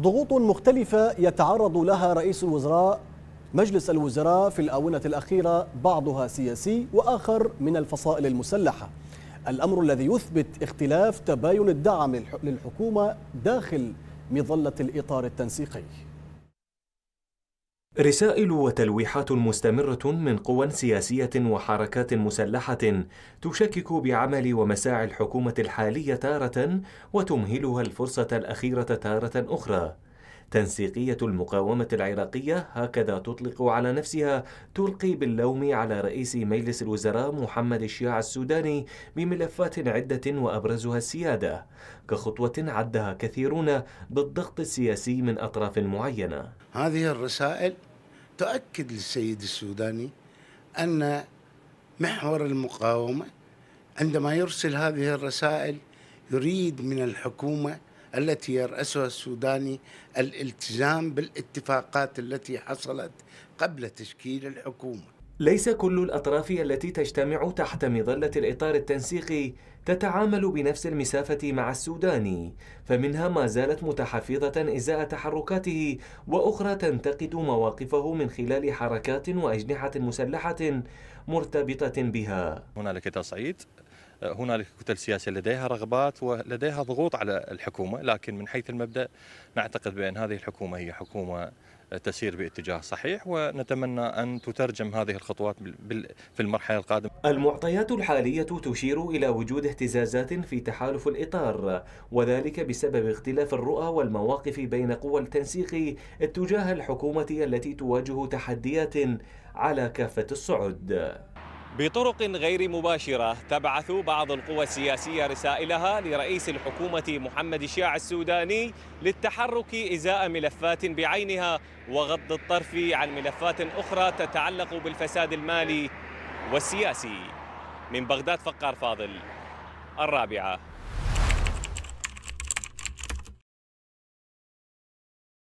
ضغوط مختلفة يتعرض لها رئيس الوزراء مجلس الوزراء في الآونة الأخيرة بعضها سياسي وآخر من الفصائل المسلحة. الأمر الذي يثبت اختلاف تباين الدعم للحكومة داخل مظلة الإطار التنسيقي. رسائل وتلويحات مستمرة من قوى سياسية وحركات مسلحة تشكك بعمل ومساعي الحكومة الحالية تارة وتمهلها الفرصة الأخيرة تارة أخرى. تنسيقية المقاومة العراقية هكذا تطلق على نفسها تلقي باللوم على رئيس مجلس الوزراء محمد الشياع السوداني بملفات عدة وأبرزها السيادة. كخطوة عدها كثيرون بالضغط السياسي من أطراف معينة. هذه الرسائل تؤكد للسيد السوداني أن محور المقاومة عندما يرسل هذه الرسائل يريد من الحكومة التي يرأسها السوداني الالتزام بالاتفاقات التي حصلت قبل تشكيل الحكومة. ليس كل الأطراف التي تجتمع تحت مظلة الإطار التنسيقي تتعامل بنفس المسافة مع السوداني فمنها ما زالت متحفظة إزاء تحركاته وأخرى تنتقد مواقفه من خلال حركات وأجنحة مسلحة مرتبطة بها. هنالك تصعيد. هنالك كتل سياسية لديها رغبات ولديها ضغوط على الحكومة لكن من حيث المبدأ نعتقد بأن هذه الحكومة هي حكومة تسير باتجاه صحيح ونتمنى أن تترجم هذه الخطوات في المرحلة القادمة. المعطيات الحالية تشير إلى وجود اهتزازات في تحالف الإطار وذلك بسبب اختلاف الرؤى والمواقف بين قوى التنسيق اتجاه الحكومة التي تواجه تحديات على كافة الصعد. بطرق غير مباشرة تبعث بعض القوى السياسية رسائلها لرئيس الحكومة محمد الشياع السوداني للتحرك إزاء ملفات بعينها وغض الطرف عن ملفات أخرى تتعلق بالفساد المالي والسياسي. من بغداد فقار فاضل الرابعة.